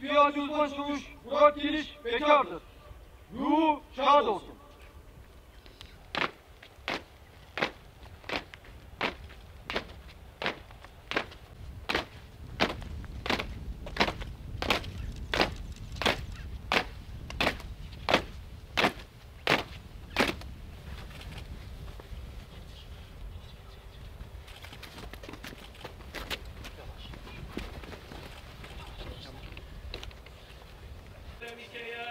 Piyade Uzman Çavuş Murat Geliş bekardır. Ruhu şad olsun. Kenny